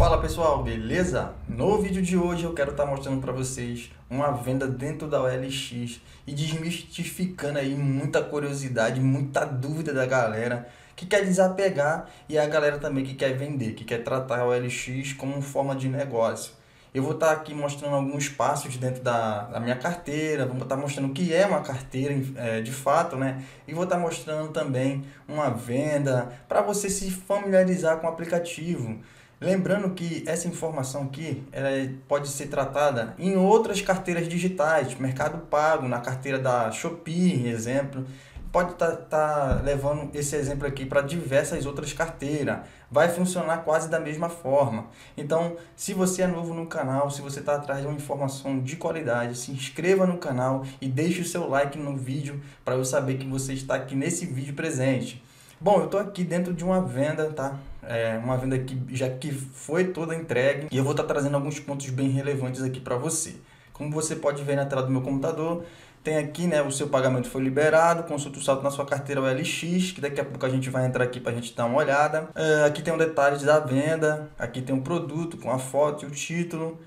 Fala pessoal, beleza? No vídeo de hoje eu quero estar tá mostrando para vocês uma venda dentro da OLX e desmistificando aí muita curiosidade, muita dúvida da galera que quer desapegar e a galera também que quer vender, que quer tratar a OLX como forma de negócio. Eu vou estar tá aqui mostrando alguns passos dentro da, da minha carteira, vou estar tá mostrando o que é uma carteira é, de fato, né? E vou estar tá mostrando também uma venda para você se familiarizar com o aplicativo. Lembrando que essa informação aqui ela pode ser tratada em outras carteiras digitais, Mercado Pago, na carteira da Shopee, exemplo. Pode estar tá, tá levando esse exemplo aqui para diversas outras carteiras. Vai funcionar quase da mesma forma. Então, se você é novo no canal, se você está atrás de uma informação de qualidade, se inscreva no canal e deixe o seu like no vídeo para eu saber que você está aqui nesse vídeo presente. Bom, eu estou aqui dentro de uma venda, tá? É uma venda que já que foi toda entregue e eu vou estar tá trazendo alguns pontos bem relevantes aqui para você. Como você pode ver na tela do meu computador, tem aqui, né, o seu pagamento foi liberado, consulta o saldo na sua carteira OLX, que daqui a pouco a gente vai entrar aqui para a gente dar uma olhada. É, aqui tem um detalhe da venda, aqui tem um produto com a foto e o título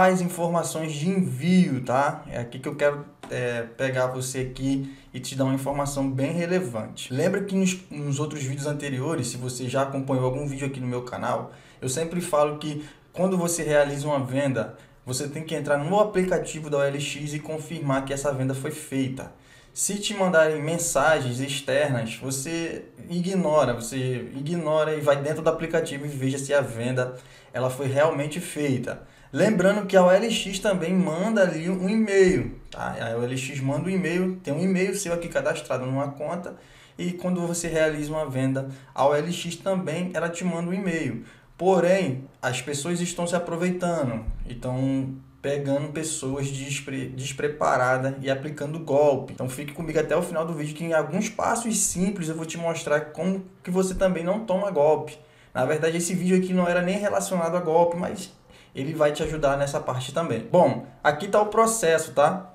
as informações de envio, tá? É aqui que eu quero é, pegar você aqui e te dar uma informação bem relevante. Lembra que nos, nos outros vídeos anteriores, se você já acompanhou algum vídeo aqui no meu canal, eu sempre falo que quando você realiza uma venda, você tem que entrar no aplicativo da OLX e confirmar que essa venda foi feita. Se te mandarem mensagens externas, você ignora, você ignora e vai dentro do aplicativo e veja se a venda ela foi realmente feita. Lembrando que a OLX também manda ali um e-mail, tá? A OLX manda um e-mail, tem um e-mail seu aqui cadastrado numa conta e quando você realiza uma venda, a OLX também ela te manda um e-mail. Porém, as pessoas estão se aproveitando, estão pegando pessoas despre despreparadas e aplicando golpe. Então fique comigo até o final do vídeo que em alguns passos simples eu vou te mostrar como que você também não toma golpe. Na verdade, esse vídeo aqui não era nem relacionado a golpe, mas ele vai te ajudar nessa parte também. Bom, aqui está o processo, tá?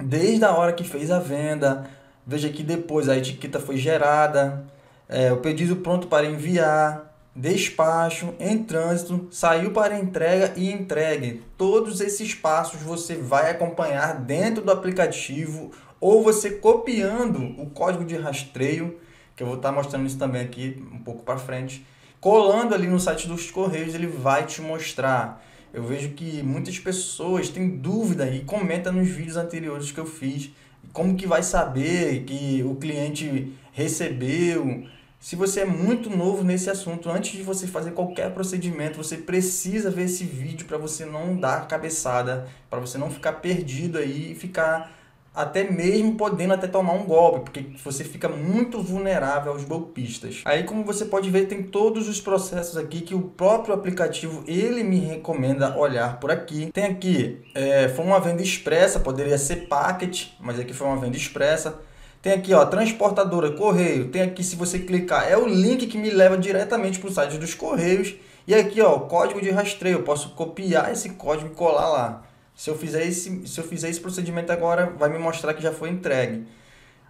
Desde a hora que fez a venda, veja que depois a etiqueta foi gerada, é, o pedido pronto para enviar, despacho, em trânsito, saiu para entrega e entregue. Todos esses passos você vai acompanhar dentro do aplicativo ou você copiando o código de rastreio, que eu vou estar mostrando isso também aqui um pouco para frente. Colando ali no site dos Correios, ele vai te mostrar eu vejo que muitas pessoas têm dúvida e comentam nos vídeos anteriores que eu fiz como que vai saber que o cliente recebeu. Se você é muito novo nesse assunto, antes de você fazer qualquer procedimento, você precisa ver esse vídeo para você não dar cabeçada, para você não ficar perdido aí e ficar até mesmo podendo até tomar um golpe, porque você fica muito vulnerável aos golpistas. Aí como você pode ver, tem todos os processos aqui que o próprio aplicativo ele me recomenda olhar por aqui. Tem aqui, é, foi uma venda expressa, poderia ser packet, mas aqui foi uma venda expressa. Tem aqui, ó, transportadora, correio. Tem aqui, se você clicar, é o link que me leva diretamente para o site dos correios. E aqui, ó, código de rastreio. Eu posso copiar esse código e colar lá. Se eu fizer esse, se eu fizer esse procedimento agora, vai me mostrar que já foi entregue.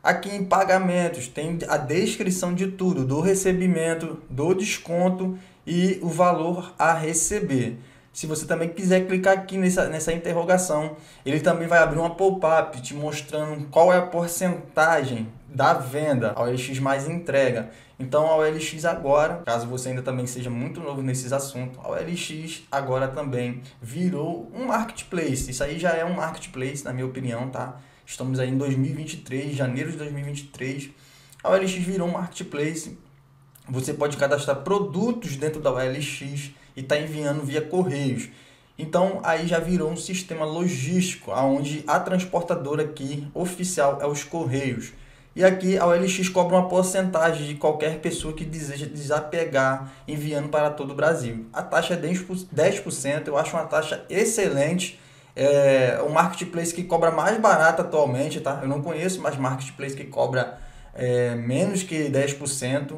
Aqui em pagamentos tem a descrição de tudo, do recebimento, do desconto e o valor a receber. Se você também quiser clicar aqui nessa, nessa interrogação, ele também vai abrir uma pop-up te mostrando qual é a porcentagem da venda, a OLX mais entrega. Então a OLX agora, caso você ainda também seja muito novo nesses assuntos, a OLX agora também virou um marketplace. Isso aí já é um marketplace, na minha opinião, tá? Estamos aí em 2023, janeiro de 2023. A OLX virou um marketplace. Você pode cadastrar produtos dentro da OLX e está enviando via correios. Então aí já virou um sistema logístico, onde a transportadora aqui oficial é os correios. E aqui a OLX cobra uma porcentagem de qualquer pessoa que deseja desapegar enviando para todo o Brasil. A taxa é 10%, eu acho uma taxa excelente. É o marketplace que cobra mais barato atualmente, tá? Eu não conheço mais marketplace que cobra é, menos que 10%.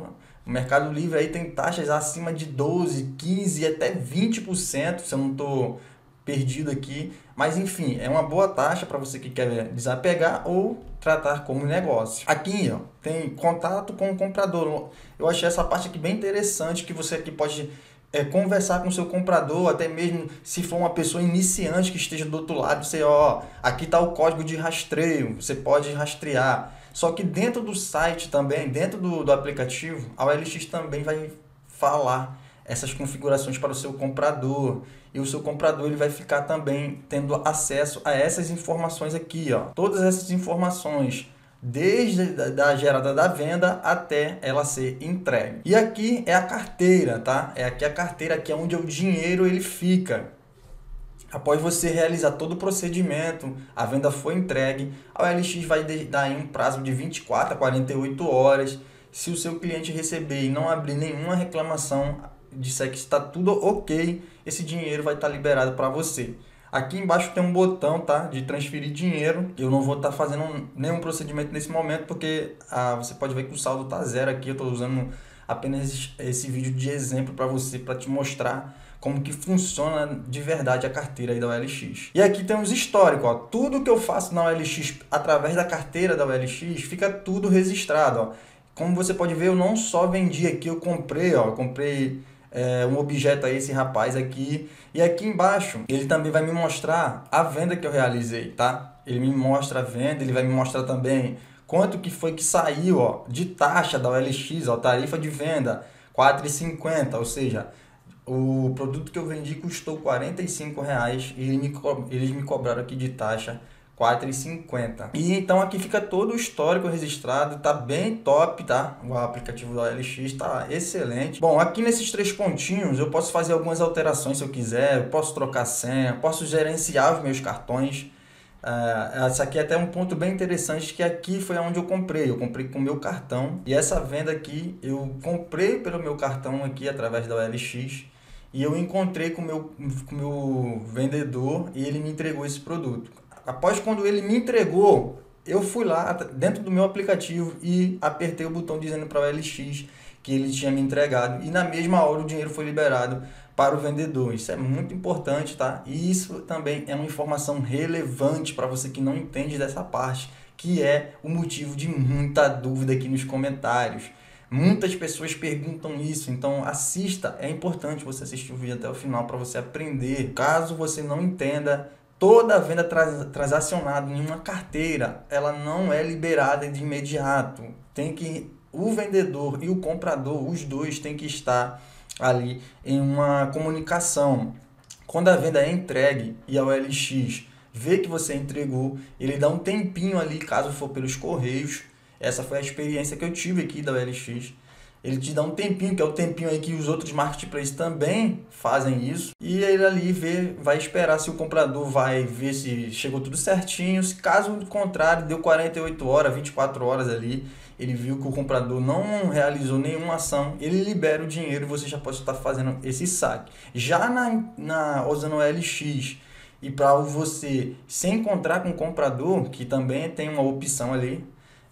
O Mercado Livre aí tem taxas acima de 12, 15 e até 20%, se eu não estou perdido aqui. Mas enfim, é uma boa taxa para você que quer desapegar ou tratar como negócio. Aqui ó, tem contato com o comprador. Eu achei essa parte aqui bem interessante que você aqui pode é, conversar com o seu comprador, até mesmo se for uma pessoa iniciante que esteja do outro lado, você, ó, aqui está o código de rastreio, você pode rastrear. Só que dentro do site também, dentro do, do aplicativo, a OLX também vai falar essas configurações para o seu comprador. E o seu comprador ele vai ficar também tendo acesso a essas informações aqui, ó. Todas essas informações desde a da gerada da venda até ela ser entregue. E aqui é a carteira, tá? É aqui a carteira, aqui é onde o dinheiro ele fica. Após você realizar todo o procedimento, a venda foi entregue, a OLX vai dar um prazo de 24 a 48 horas. Se o seu cliente receber e não abrir nenhuma reclamação, disser que está tudo ok, esse dinheiro vai estar liberado para você. Aqui embaixo tem um botão tá, de transferir dinheiro. Eu não vou estar fazendo nenhum procedimento nesse momento porque ah, você pode ver que o saldo está zero aqui. Eu estou usando apenas esse vídeo de exemplo para você, para te mostrar como que funciona de verdade a carteira aí da OLX. E aqui tem os históricos, ó. tudo que eu faço na OLX através da carteira da OLX fica tudo registrado. Ó. Como você pode ver, eu não só vendi aqui, eu comprei, ó, comprei é, um objeto a esse rapaz aqui. E aqui embaixo ele também vai me mostrar a venda que eu realizei, tá? Ele me mostra a venda, ele vai me mostrar também quanto que foi que saiu ó, de taxa da OLX, ó, tarifa de venda, 4,50, ou seja, o produto que eu vendi custou 45 reais e eles me, eles me cobraram aqui de taxa 4,50. E então aqui fica todo o histórico registrado, tá bem top, tá? O aplicativo da OLX tá excelente. Bom, aqui nesses três pontinhos eu posso fazer algumas alterações se eu quiser, eu posso trocar senha, posso gerenciar os meus cartões. Uh, essa aqui é até um ponto bem interessante que aqui foi onde eu comprei. Eu comprei com o meu cartão e essa venda aqui eu comprei pelo meu cartão aqui através da OLX e eu encontrei com o meu, com meu vendedor e ele me entregou esse produto. Após quando ele me entregou, eu fui lá dentro do meu aplicativo e apertei o botão dizendo para o LX que ele tinha me entregado e na mesma hora o dinheiro foi liberado para o vendedor. Isso é muito importante, tá? E isso também é uma informação relevante para você que não entende dessa parte, que é o motivo de muita dúvida aqui nos comentários. Muitas pessoas perguntam isso, então assista. É importante você assistir o vídeo até o final para você aprender. Caso você não entenda, toda venda trans, transacionada em uma carteira, ela não é liberada de imediato. Tem que o vendedor e o comprador, os dois têm que estar ali em uma comunicação. Quando a venda é entregue e a OLX vê que você entregou, ele dá um tempinho ali, caso for pelos correios. Essa foi a experiência que eu tive aqui da OLX ele te dá um tempinho, que é o tempinho aí que os outros marketplaces também fazem isso. E ele ali vê, vai esperar se o comprador vai ver se chegou tudo certinho. Se caso contrário, deu 48 horas, 24 horas ali, ele viu que o comprador não realizou nenhuma ação, ele libera o dinheiro e você já pode estar fazendo esse saque. Já na, na usando o LX e para você se encontrar com o comprador, que também tem uma opção ali,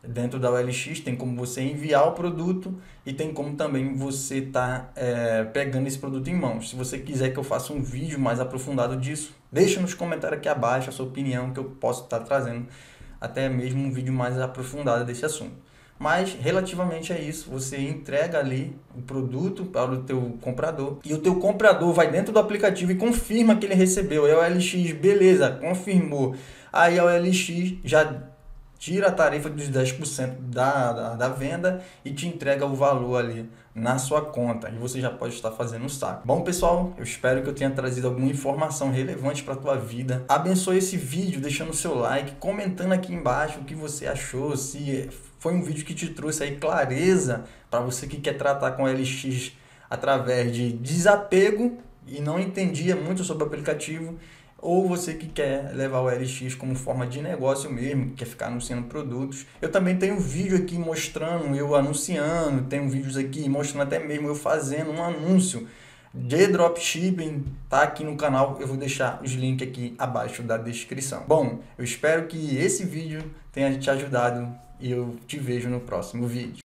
dentro da OLX tem como você enviar o produto e tem como também você estar tá, é, pegando esse produto em mãos. Se você quiser que eu faça um vídeo mais aprofundado disso, deixa nos comentários aqui abaixo a sua opinião que eu posso estar tá trazendo até mesmo um vídeo mais aprofundado desse assunto. Mas relativamente a isso, você entrega ali o produto para o teu comprador e o teu comprador vai dentro do aplicativo e confirma que ele recebeu. É o LX, beleza, confirmou. Aí a OLX já tira a tarifa dos 10% da, da, da venda e te entrega o valor ali na sua conta e você já pode estar fazendo o saco. Bom, pessoal, eu espero que eu tenha trazido alguma informação relevante para a tua vida. Abençoe esse vídeo deixando o seu like, comentando aqui embaixo o que você achou, se foi um vídeo que te trouxe aí clareza para você que quer tratar com LX através de desapego e não entendia muito sobre o aplicativo ou você que quer levar o LX como forma de negócio mesmo, quer ficar anunciando produtos. Eu também tenho vídeo aqui mostrando eu anunciando, tenho vídeos aqui mostrando até mesmo eu fazendo um anúncio de dropshipping, tá aqui no canal, eu vou deixar os links aqui abaixo da descrição. Bom, eu espero que esse vídeo tenha te ajudado e eu te vejo no próximo vídeo.